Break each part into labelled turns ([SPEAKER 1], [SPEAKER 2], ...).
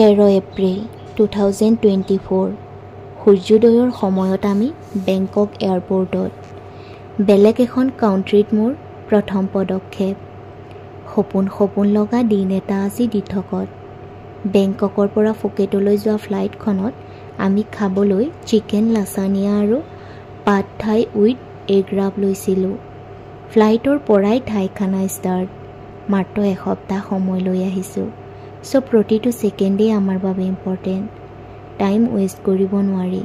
[SPEAKER 1] তেৰ April two thousand twenty four সূৰ্যোদয়ৰ সময়ত আমি বেংকক এয়াৰপৰ্টত। বেলেগ এখন কাউণ্ট্ৰিত মোৰ প্ৰথম পদক্ষেপ। সপোন সপোন লগা দিন এটা আজি দিঠকত। বেংককৰ পৰা ফুকেটলৈ যোৱা ফ্লাইটখনত আমি খাবলৈ চিকেন লাচানিয়া আৰু পাত থাই উইথ এগৰাব লৈছিলোঁ। ফ্লাইটৰ পৰাই ঠাইখানা ষ্টাৰ্ট। মাত্ৰ এসপ্তাহ সময় লৈ আহিছোঁ। চ' প্ৰতিটো ছেকেণ্ডেই আমাৰ বাবে ইম্পৰ্টেণ্ট টাইম ৱেষ্ট কৰিব নোৱাৰি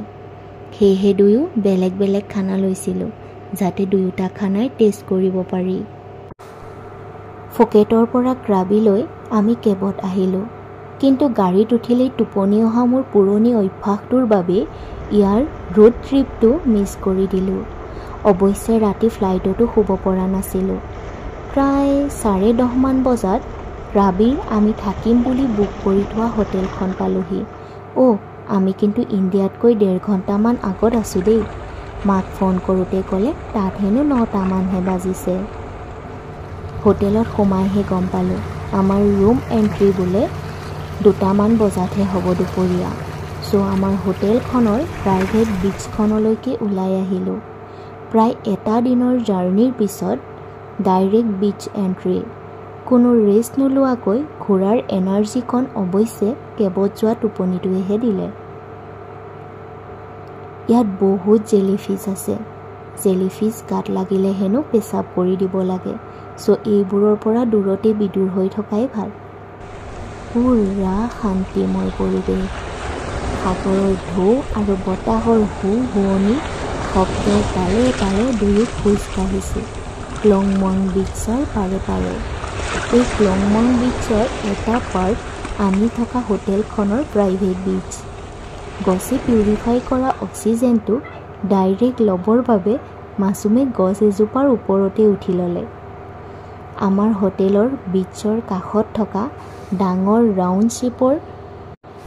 [SPEAKER 1] সেয়েহে দুয়ো বেলেগ বেলেগ খানা লৈছিলোঁ যাতে দুয়োটা খানাই টেষ্ট কৰিব পাৰি ফুকেটৰ পৰা ক্ৰাবিলৈ আমি কেবত আহিলোঁ কিন্তু গাড়ীত উঠিলেই টোপনি অহা মোৰ পুৰণি অভ্যাসটোৰ বাবে ইয়াৰ ৰোড ট্ৰিপটো মিছ কৰি দিলোঁ অৱশ্যে ৰাতি ফ্লাইটতো শুব পৰা নাছিলোঁ প্ৰায় চাৰে দহমান বজাত ৰাবিৰ আমি থাকিম বুলি বুক কৰি থোৱা হোটেলখন পালোহি। অ' আমি কিন্তু ইণ্ডিয়াতকৈ ডেৰ ঘণ্টামান আগত আছোঁ দেই মাক ফোন কৰোঁতে ক'লে। তাত হেনো নটামানহে বাজিছে। হোটেলত সোমাইহে গম পালোঁ। আমাৰ ৰুম এণ্ট্ৰি বোলে দুটামান বজাতহে হ'ব দুপৰীয়া। চ' আমাৰ হোটেলখনৰ প্ৰাইভেট বীচখনলৈকে ওলাই আহিলোঁ। প্ৰায় এটা দিনৰ জাৰ্ণিৰ পিছত ডাইৰেক্ট বীচ এণ্ট্ৰি। কোনো ৰেষ্ট নোলোৱাকৈ ঘূৰাৰ এনাৰ্জিখন অৱশ্যে কেবত যোৱা টোপনিটোৱেহে দিলে। ইয়াত বহুত জেলিফিছ আছে। জেলিফিছ গাত লাগিলে হেনো পেচাব কৰি দিব লাগে চ' এইবোৰৰ পৰা দূৰতে বিদূৰ হৈ থকাই ভাল। পুৰা শান্তিময় পৰিৱেশ। সাগৰৰ ঢৌ আৰু বতাহৰ হু শুৱনি শব্দৰ তালে তালে দুয়ো খোজ কাঢ়িছোঁ ক্লংমং বীচৰ পাৰে পাৰে। এই ক্লংমং বীচৰ এটা পাৰ্ট আমি থকা হোটেলখনৰ প্ৰাইভেট বীচ। গছে পিউৰিফাই কৰা অক্সিজেনটো ডাইৰেক্ট ল'বৰ বাবে মাছুমে গছ এজোপাৰ ওপৰতে উঠি ল'লে। আমাৰ হোটেলৰ বীচৰ কাষত থকা ডাঙৰ ৰাউণ্ড শ্বিপৰ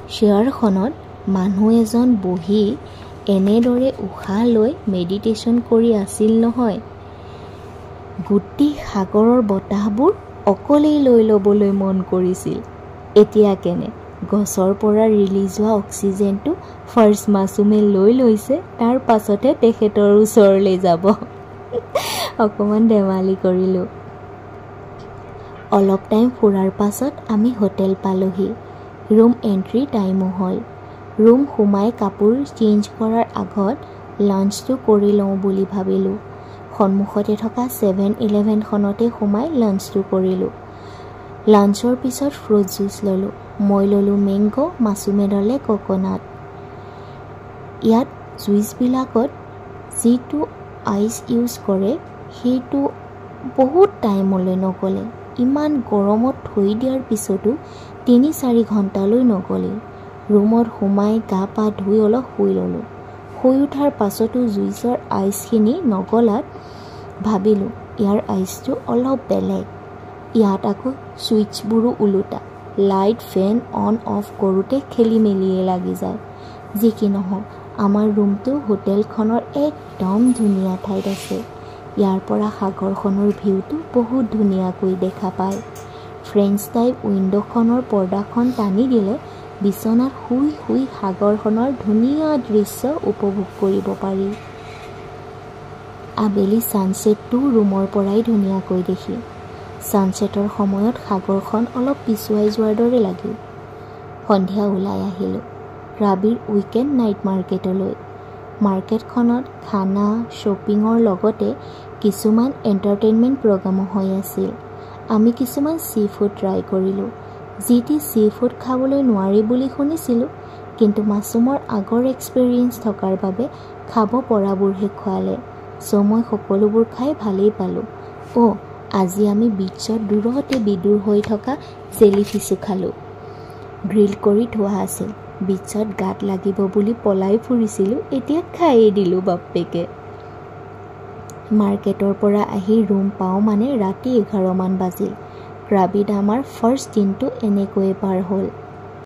[SPEAKER 1] চেয়াৰখনত মানুহ এজন বহি এনেদৰে উশাহ লৈ মেডিটেশ্যন কৰি আছিল নহয়। গোটেই সাগৰৰ বতাহবোৰ অকলেই লৈ ল'বলৈ মন কৰিছিল। এতিয়া কেনে? গছৰ পৰা ৰিলিজ হোৱা অক্সিজেনটো ফাৰ্ষ্ট মাছুমে লৈ লৈছে তাৰ পাছতে তেখেতৰ ওচৰলৈ যাব। অকণমান ধেমালি কৰিলোঁ। অলপ টাইম ফুৰাৰ পাছত আমি হোটেল পালোহি। ৰুম এণ্ট্ৰি টাইমো হ'ল। ৰুম সোমাই কাপোৰ চেঞ্জ কৰাৰ আগত লাঞ্চটো কৰি লওঁ বুলি ভাবিলোঁ। সন্মুখতে থকা ছেভেন ইলেভেনখনতে সোমাই লাঞ্চটো কৰিলোঁ। লাঞ্চৰ পিছত ফ্ৰুট জুচ ল'লোঁ। মই ল'লোঁ মেংগ' মাছুমে ল'লে কক'নাট ইয়াত জুইচবিলাকত যিটো আইচ ইউজ কৰে সেইটো বহুত টাইমলৈ নগ'লে। ইমান গৰমত থৈ দিয়াৰ পিছতো তিনি চাৰি ঘণ্টালৈ নগ'লে। ৰুমত সোমাই গা পা ধুই অলপ শুই ল'লোঁ। শুই উঠাৰ পাছতো জুইচৰ আইচখিনি নগলাত ভাবিলোঁ ইয়াৰ আইচটো অলপ বেলেগ। ইয়াত আকৌ ছুইচবোৰো ওলোটা। লাইট ফেন অন অফ কৰোঁতে খেলি মেলিয়ে লাগি যায়। যি কি নহওক আমাৰ ৰুমটো হোটেলখনৰ একদম ধুনীয়া ঠাইত আছে। ইয়াৰ পৰা সাগৰখনৰ ভিউটো বহুত ধুনীয়াকৈ দেখা পায়। ফ্ৰেঞ্চ টাইপ উইণ্ড'খনৰ পৰ্দাখন টানি দিলে বিচনাত শুই শুই সাগৰখনৰ ধুনীয়া দৃশ্য উপভোগ কৰিব পাৰি। আবেলি ছানছেটটো ৰুমৰ পৰাই ধুনীয়াকৈ দেখি। ছানছেটৰ সময়ত সাগৰখন অলপ পিছুৱাই যোৱাৰ দৰে লাগিল। সন্ধিয়া ওলাই আহিলোঁ। ৰাবিৰ উইকেণ্ড নাইট মাৰ্কেটলৈ। মাৰ্কেটখনত খানা শ্বপিঙৰ লগতে কিছুমান এণ্টাৰটেইনমেণ্ট প্ৰগ্ৰামো হৈ আছিল। আমি কিছুমান চি ফুড ট্ৰাই কৰিলোঁ। যি টি চি ফুড খাবলৈ নোৱাৰি বুলি শুনিছিলোঁ কিন্তু মাছুমৰ আগৰ এক্সপেৰিয়েঞ্চ থকাৰ বাবে খাব পৰাবোৰহে খোৱালে। চ' মই সকলোবোৰ খাই ভালেই পালোঁ। অ' আজি আমি বীচত দূৰতে বিদূৰ হৈ থকা জেলিফিছো খালোঁ। গ্ৰিল কৰি থোৱা আছিল। বীচত গাত লাগিব বুলি পলাই ফুৰিছিলোঁ এতিয়া খায়েই দিলোঁ বাপ্পেকে মাৰ্কেটৰ পৰা আহি ৰুম পাওঁ মানে ৰাতি এঘাৰমান বাজিল। ক্ৰাবিত আমাৰ ফাৰ্ষ্ট দিনটো এনেকৈয়ে পাৰ হ'ল।